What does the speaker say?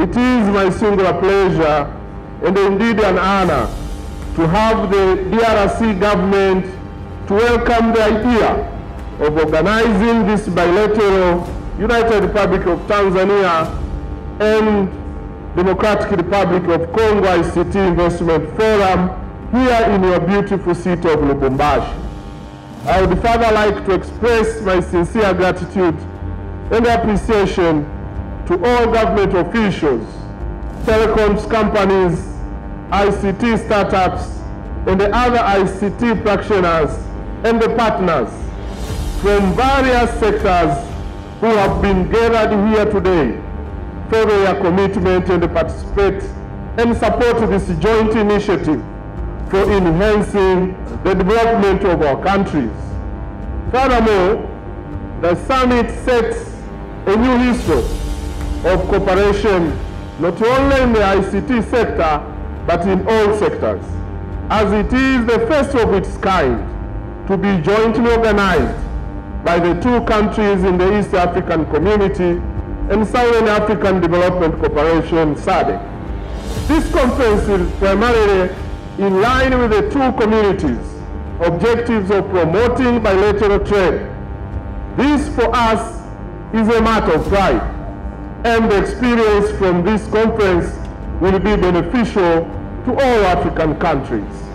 It is my singular pleasure and indeed an honor to have the DRC government to welcome the idea of organizing this bilateral United Republic of Tanzania and Democratic Republic of Congo ICT Investment Forum here in your beautiful city of Lubumbashi. I would further like to express my sincere gratitude and appreciation to all government officials, telecoms companies, ICT startups, and the other ICT practitioners and the partners from various sectors who have been gathered here today for their commitment and participate and support this joint initiative for enhancing the development of our countries. Furthermore, the summit sets a new history of cooperation not only in the ICT sector but in all sectors, as it is the first of its kind to be jointly organized by the two countries in the East African Community and Southern African Development Cooperation, SADC. This conference is primarily in line with the two communities' objectives of promoting bilateral trade. This for us is a matter of pride, and the experience from this conference will be beneficial to all African countries.